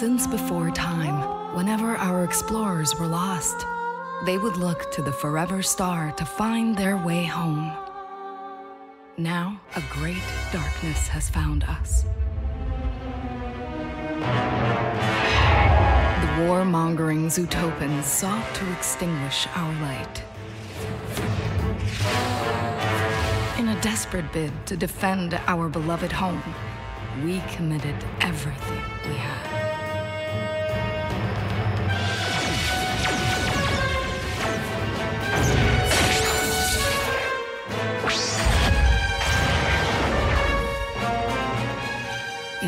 Since before time, whenever our explorers were lost, they would look to the Forever Star to find their way home. Now, a great darkness has found us. The war-mongering Zutopans sought to extinguish our light. In a desperate bid to defend our beloved home, we committed everything we had.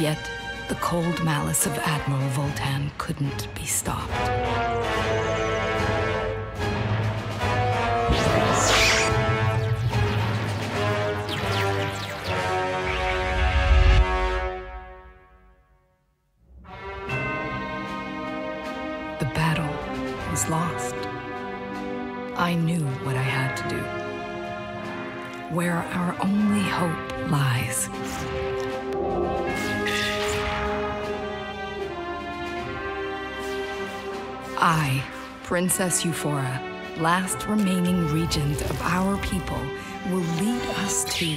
Yet, the cold malice of Admiral Voltan couldn't be stopped. I, Princess Euphora, last remaining regent of our people, will lead us to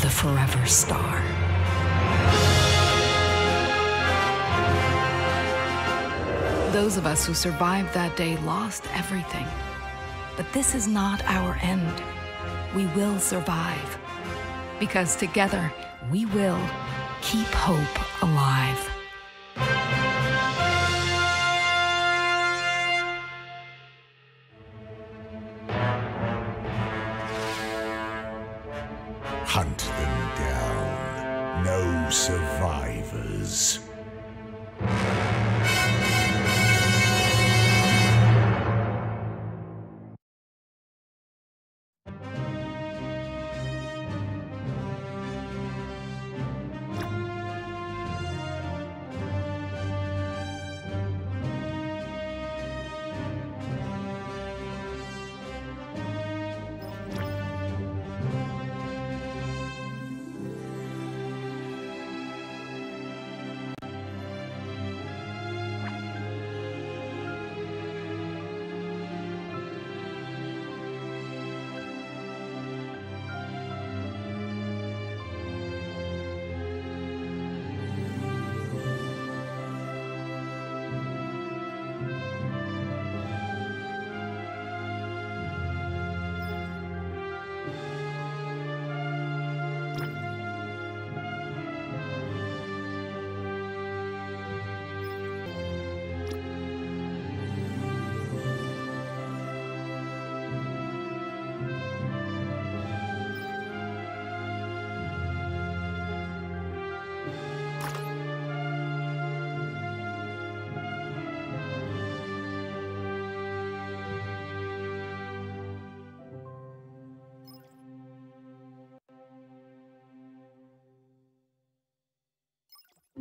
the Forever Star. Those of us who survived that day lost everything. But this is not our end. We will survive. Because together, we will keep hope alive.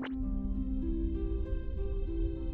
Thank you.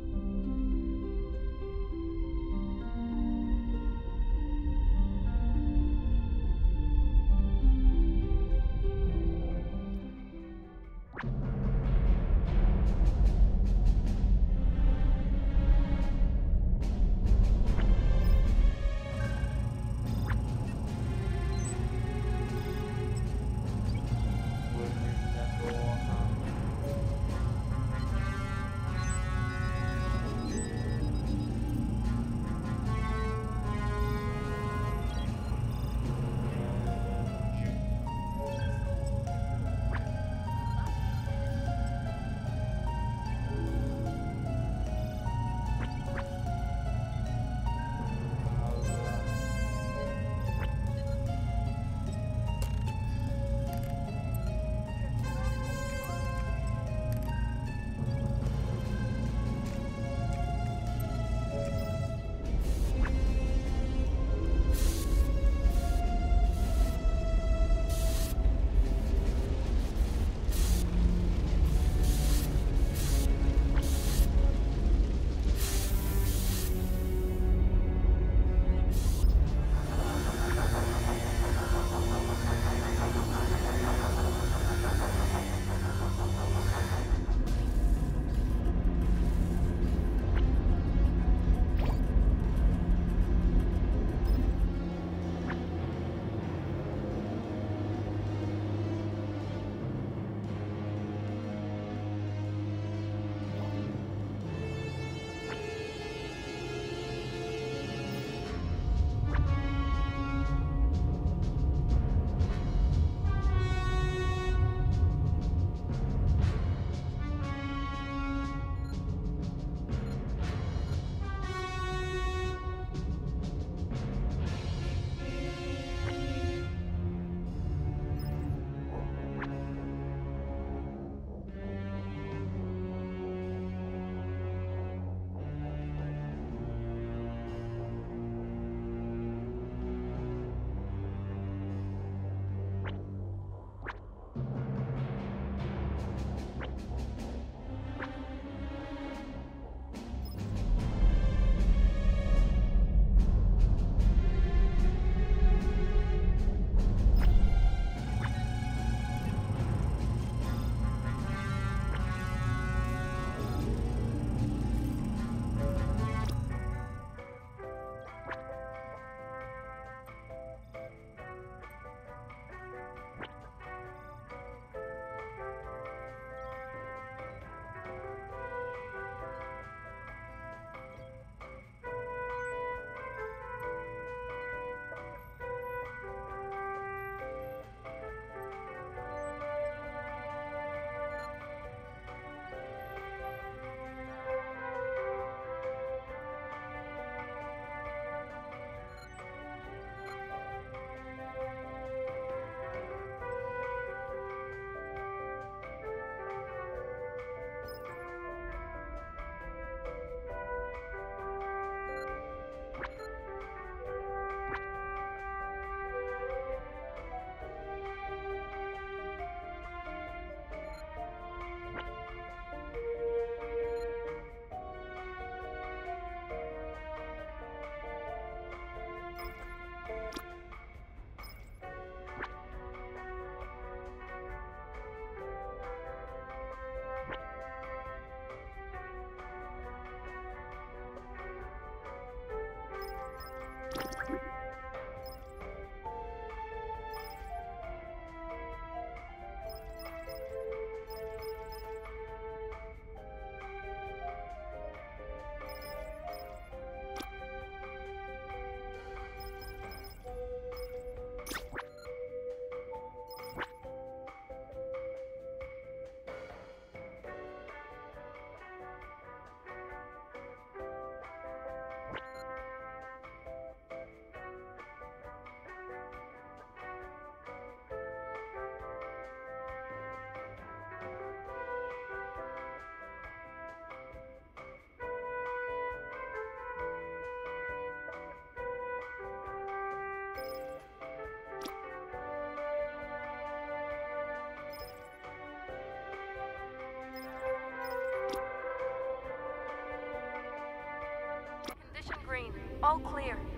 green. All clear.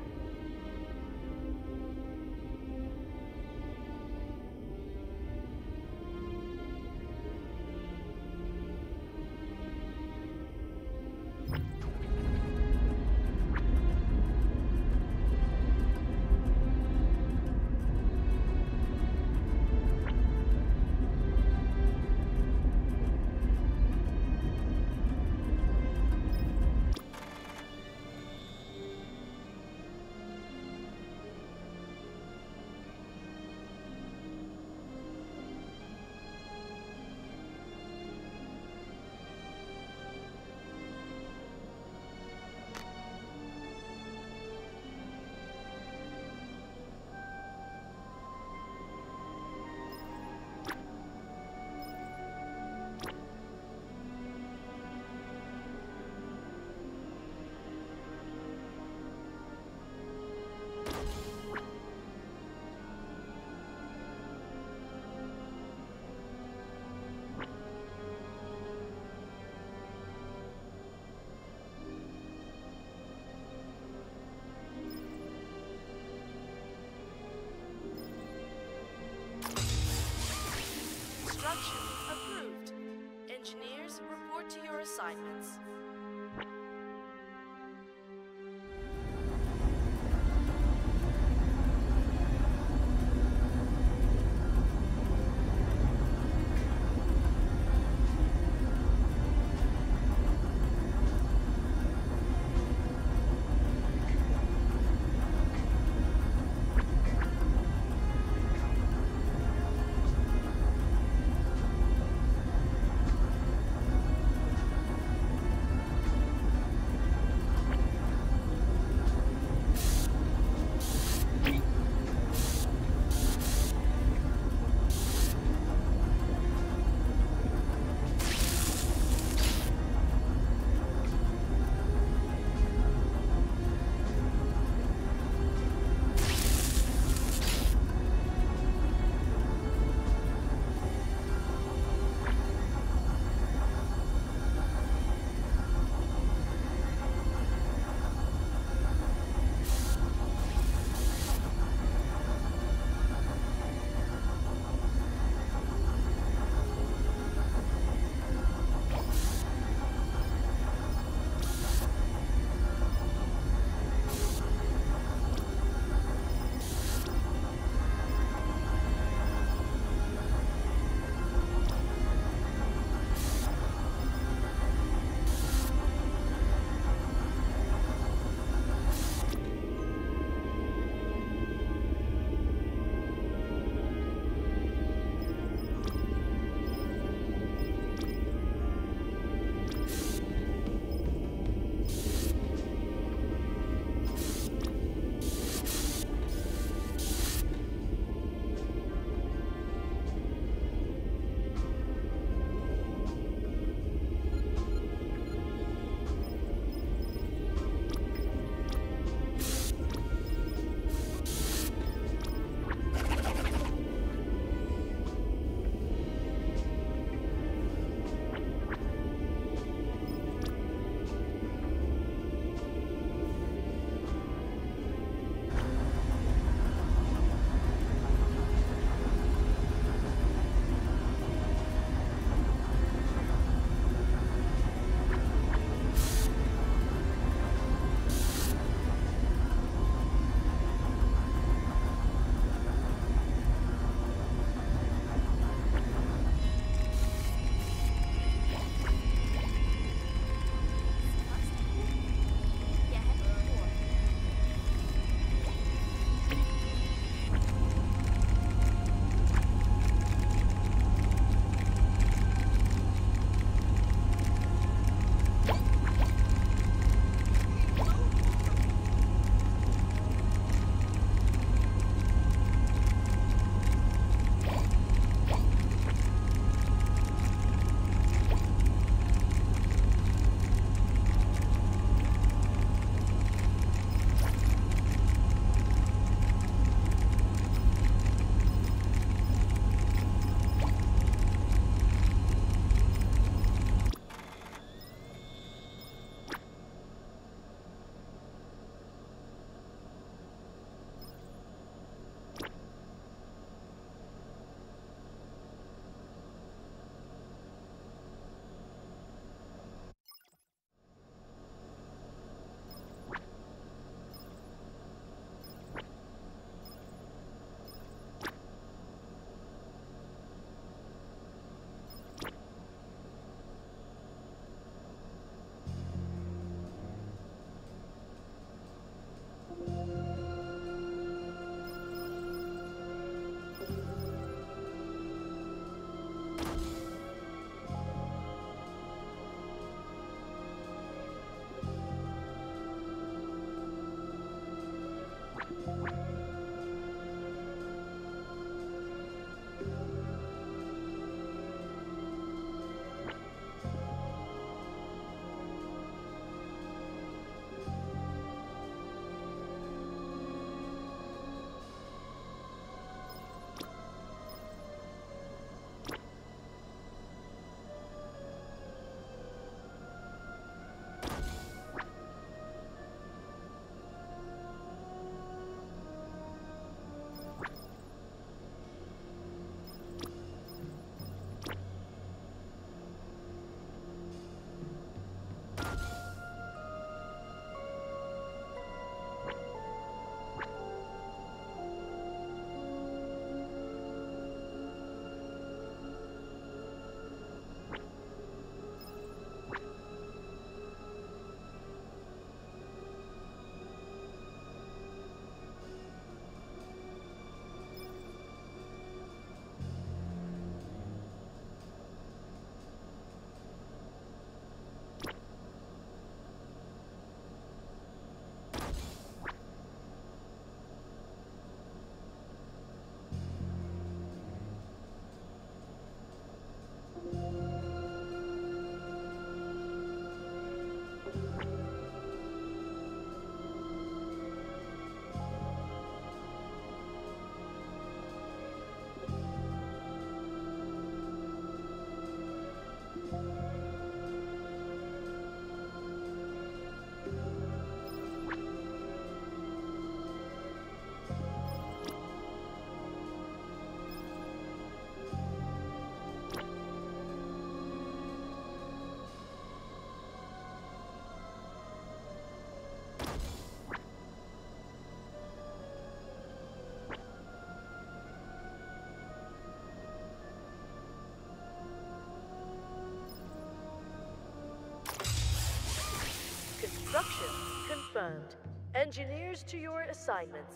Engineers to your assignments.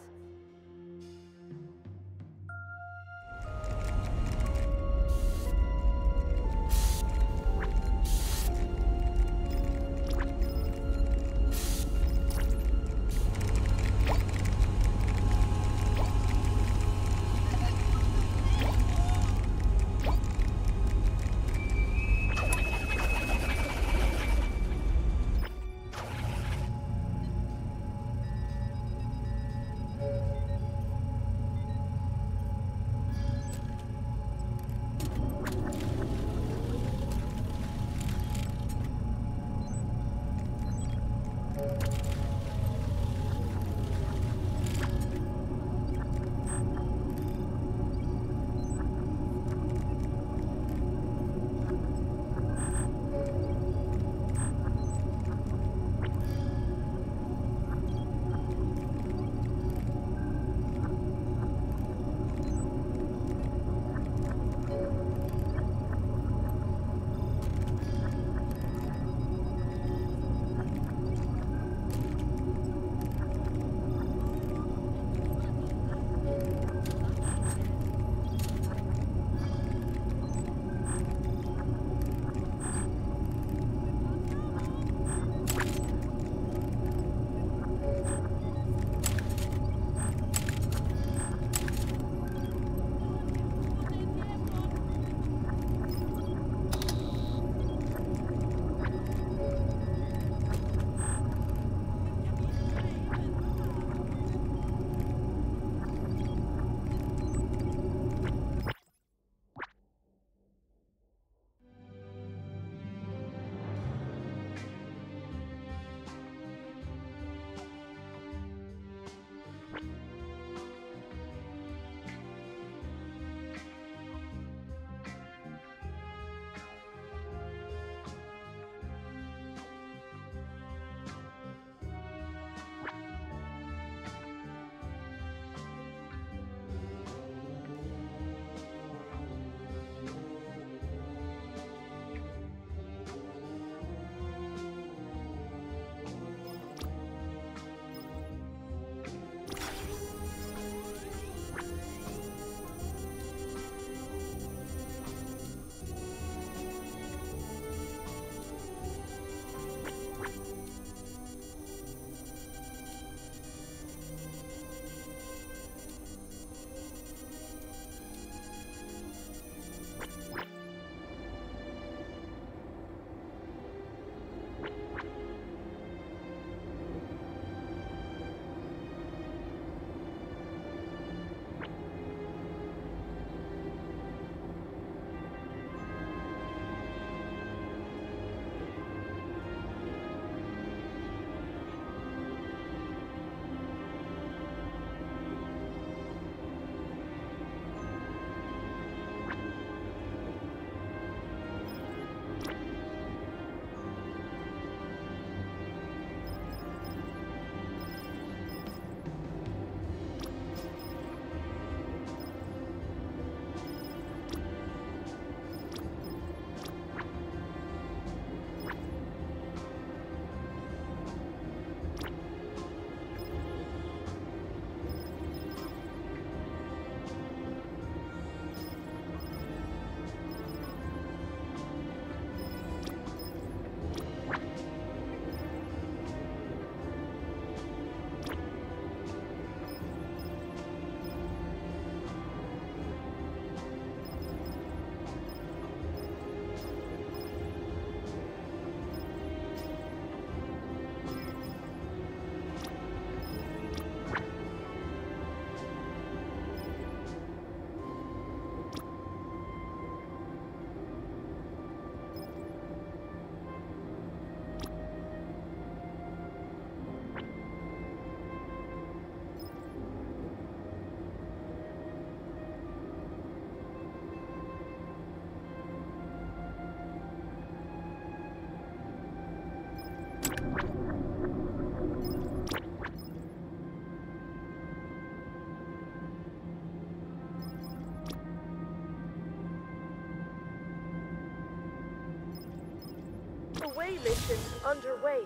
Mission underway.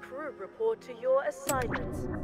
Crew report to your assignments.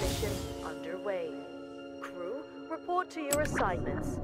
Mission underway. Crew, report to your assignments.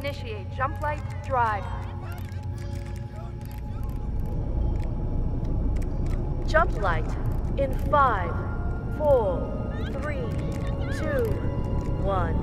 Initiate jump light drive. Jump light in five, four, three, two, one.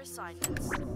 Assignments.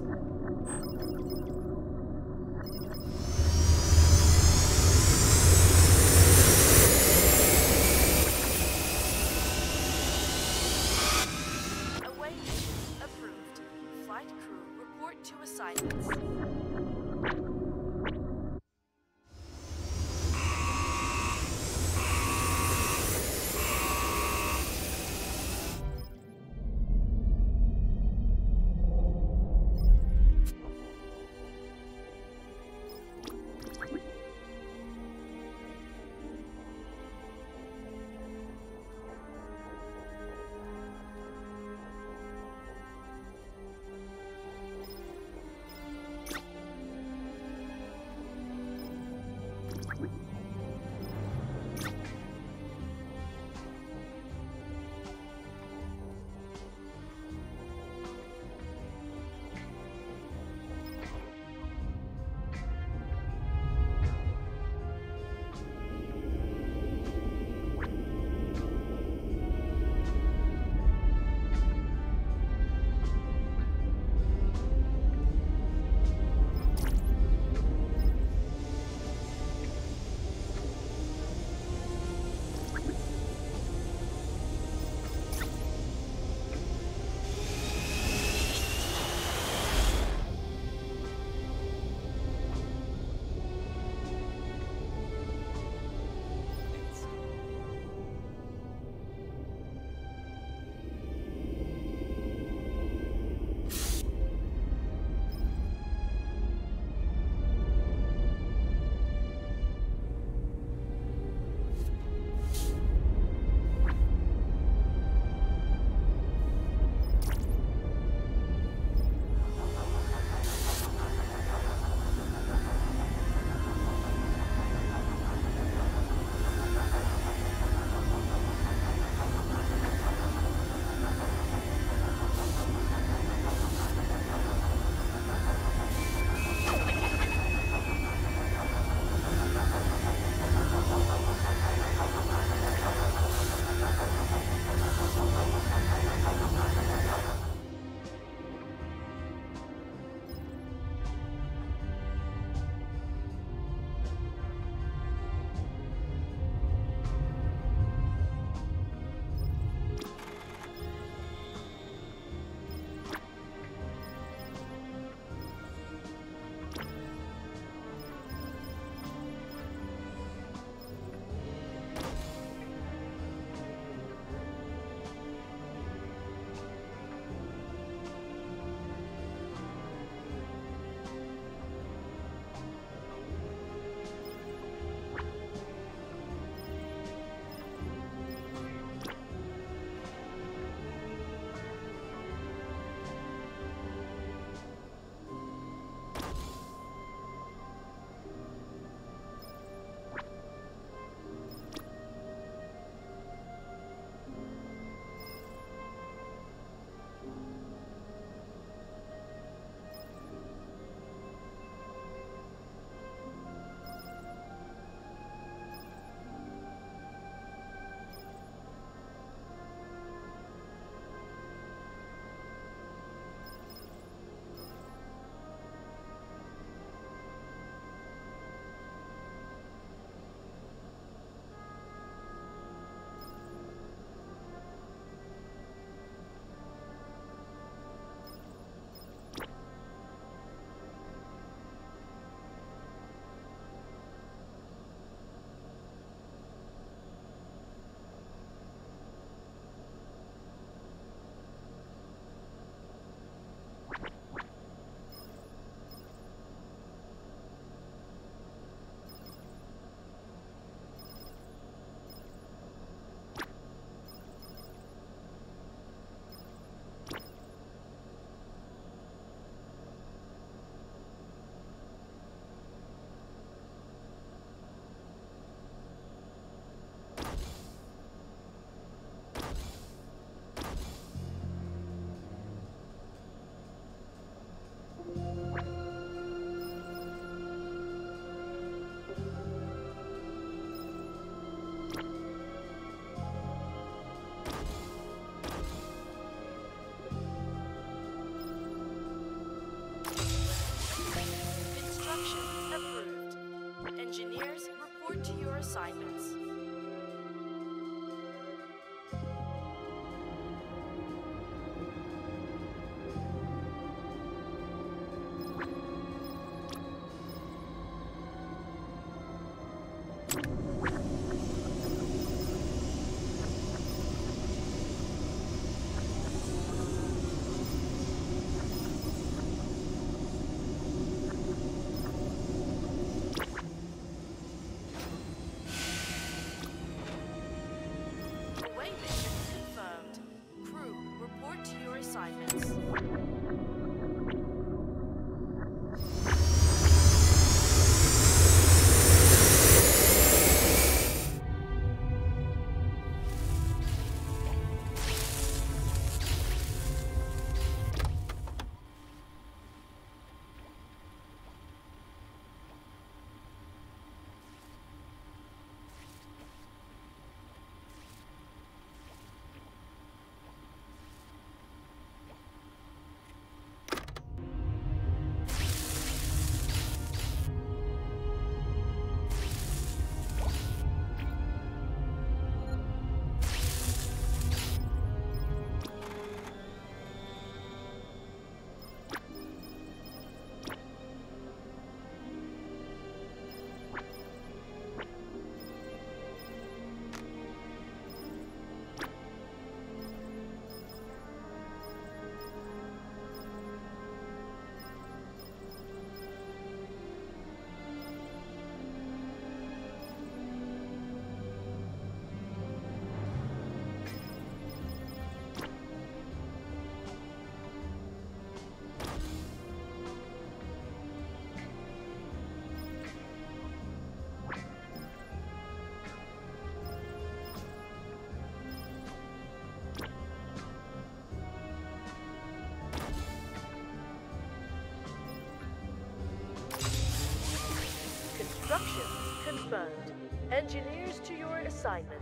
Engineers to your assignments.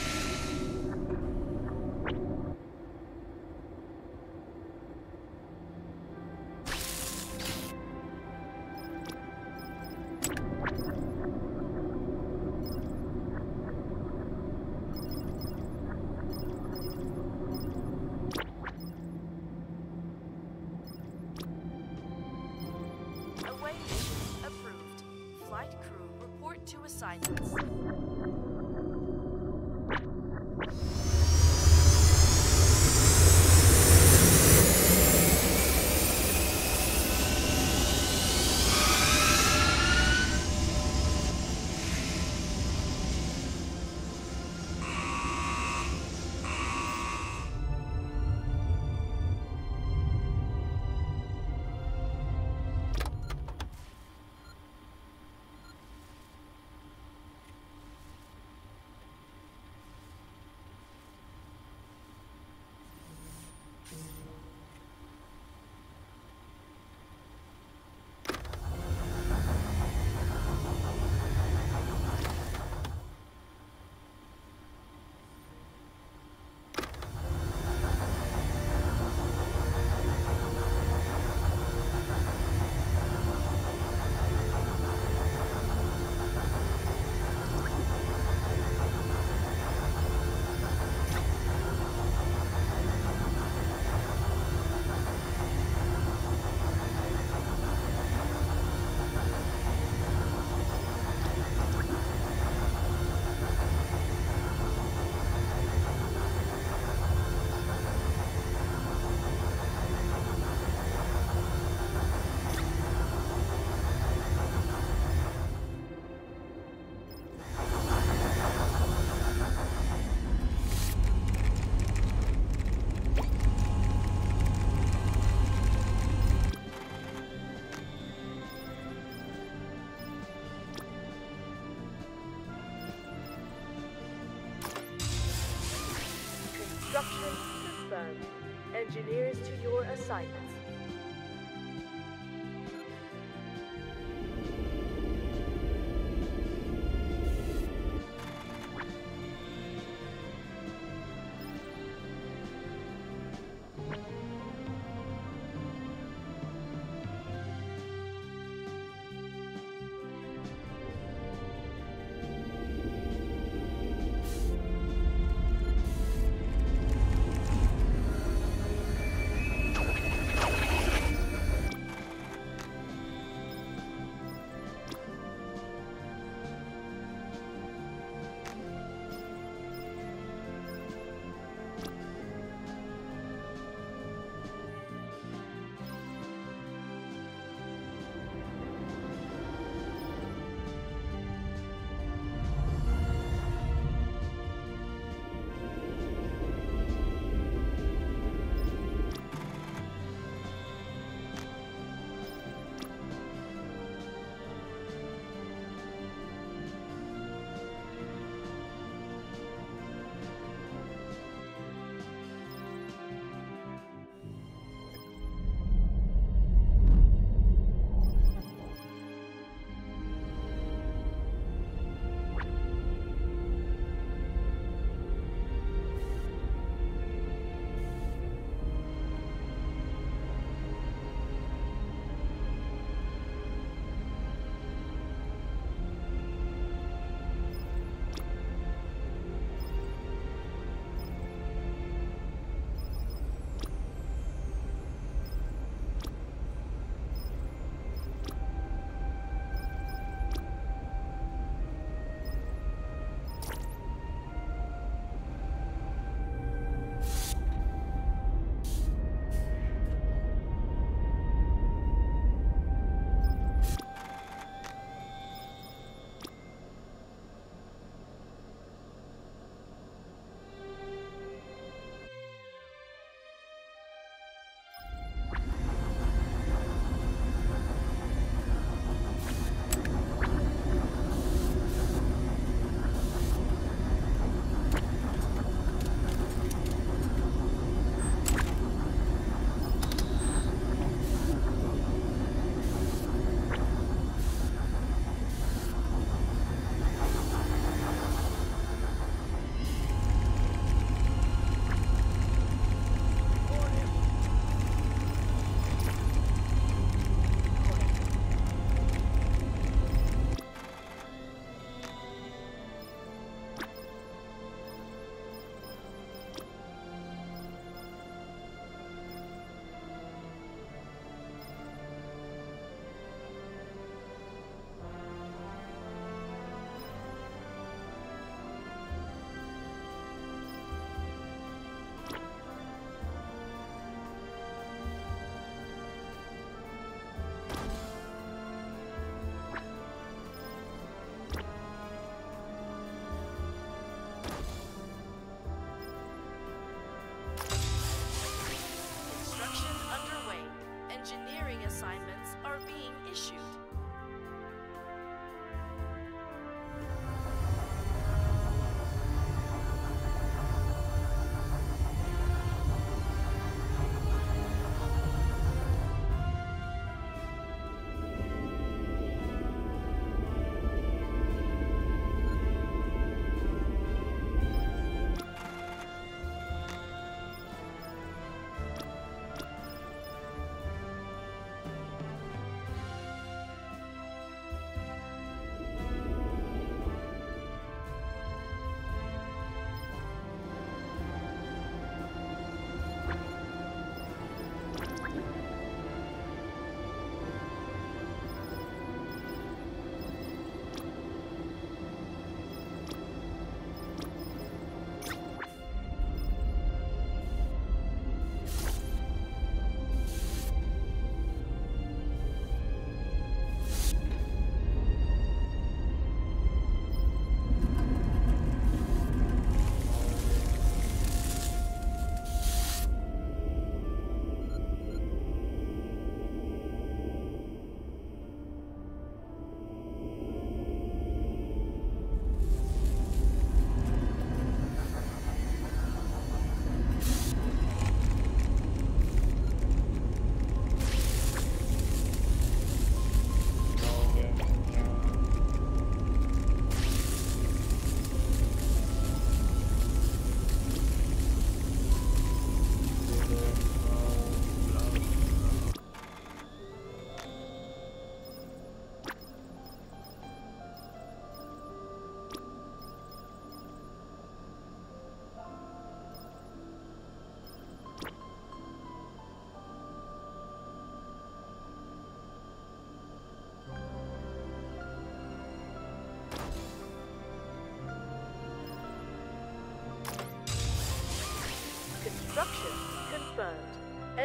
your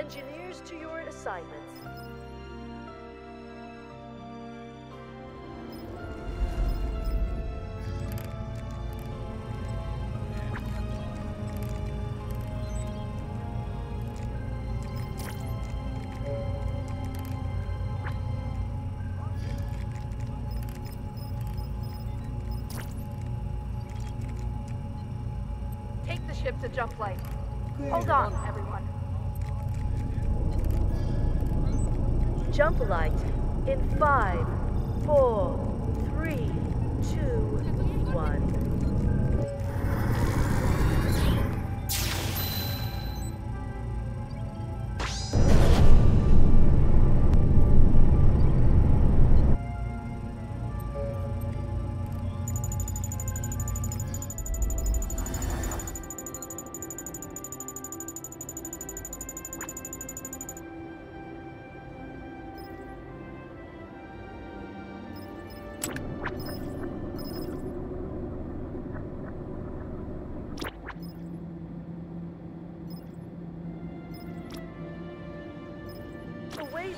Engineers to your assignments. Take the ship to jump light. Hold on, Jump light in five, four,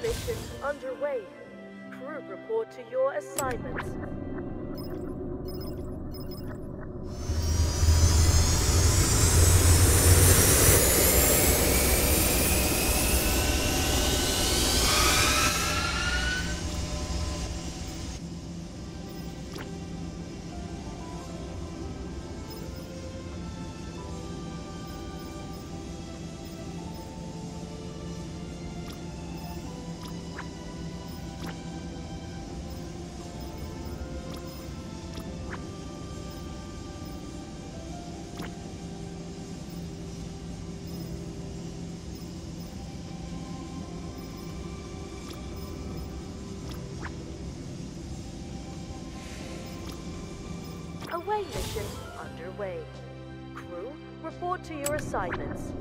mission underway. Crew report to your assignments. Crew, report to your assignments.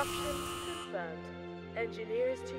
Construction confirmed. Engineers to